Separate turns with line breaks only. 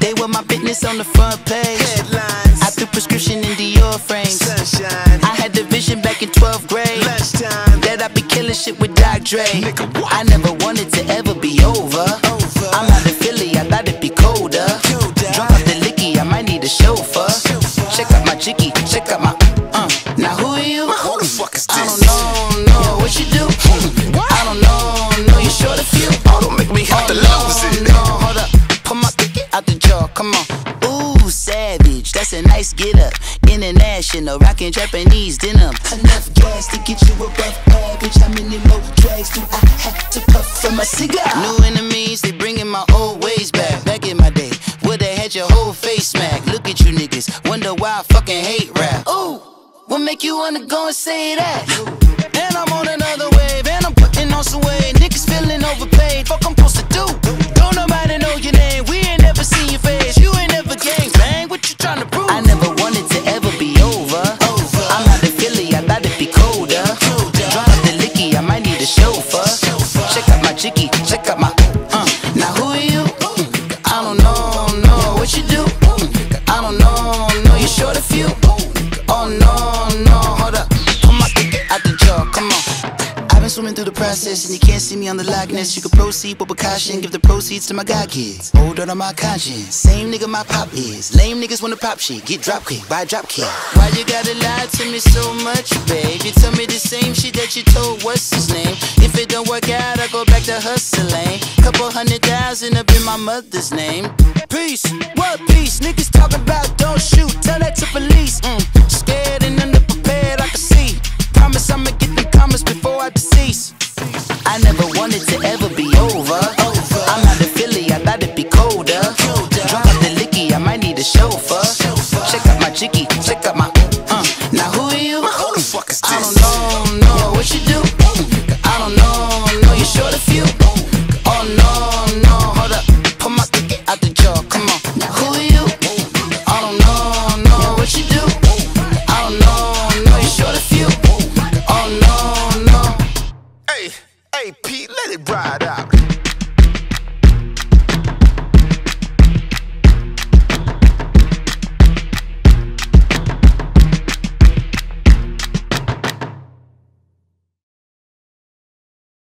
They were my business on the front page.
Headlines.
I threw prescription in Dior frames.
Sunshine.
I had the vision back in 12th grade
Lunchtime.
that I'd be killing shit with Doc Dre.
Nigga?
I never wanted to ever be over.
Over.
I'm out in Philly, I thought it'd be colder.
Colder.
Drunk off the licky, I might need a chauffeur.
Chauffeur.
Check out my chicky, nice get up. International, rockin' Japanese denim. Enough gas to get you above average. How many more drags do I have to puff from my cigar? New enemies, they bringing my old ways back. Back in my day, would they had your whole face smack? Look at you niggas, wonder why I fucking hate rap. Ooh, what make you wanna go and say that? And I'm on another chauffeur. Check out my chicky, check out my. Uh. Now who are you? I don't know, know what you do. I don't know, know you short a few. Oh no, no, hold up. Pull my dick out the jaw, come on. I've been swimming through the process and you can't see me on the Loch. You can proceed with precaution, give the proceeds to my god kids. Hold on to my conscience. Same nigga my pop is. Lame niggas wanna pop shit, get drop kick, buy drop kick. Why you gotta lie to me so much, babe? You tell me the same shit that you told what's back to hustling. Couple hundred thousand up in my mother's name. Peace, what peace? Niggas talking about don't shoot, tell that to police. Mm. Scared and underprepared, I can see. Promise I'ma get them comments before I decease. I never wanted to ever be over. I'm out of Philly, I thought it'd be colder. Drop the licky, I might need a chauffeur. Check out my chicky, Hey, Pete, let it ride out.